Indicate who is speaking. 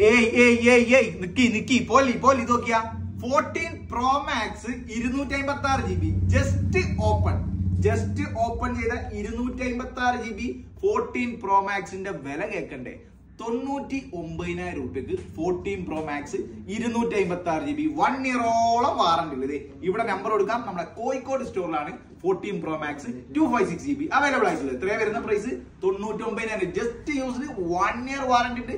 Speaker 1: ഏയ് ഏയ് ഏയ് ഏയ് നിക്കി നിക്കി പോലി പോലി നോക്കിയാ. ഫോർട്ടീൻ പ്രോ മാക്സ് ഇരുന്നൂറ്റി അമ്പത്തി ആറ് G B just open just open ചെയ്ത ഇരുന്നൂറ്റി അമ്പത്തി ആറ് ജി ബി ഫോർട്ടീൻ പ്രോ മാക്സിന്റെ വില കേൾക്കണ്ടേ തൊണ്ണൂറ്റി ഒമ്പതിനായിരം രൂപയ്ക്ക് ഫോർട്ടീൻ പ്രോ മാക്സ് ഇരുന്നൂറ്റി അമ്പത്തി ആറ് ജി ബി വൺ ഇയറോളം വാറണ്ടി ഉള്ളത്. ഇവിടെ നമ്പർ കൊടുക്കാം. നമ്മുടെ Kozhikode സ്റ്റോറിലാണ് fourteen pro max two five six G B available ആയിട്ടുള്ളത്. ഇത്രയും വരുന്ന പ്രൈസ് തൊണ്ണൂറ്റി ഒമ്പതിനായിരം ജസ്റ്റ് യൂസിന് വൺ ഇയർ വാറണ്ടി ഉണ്ട്.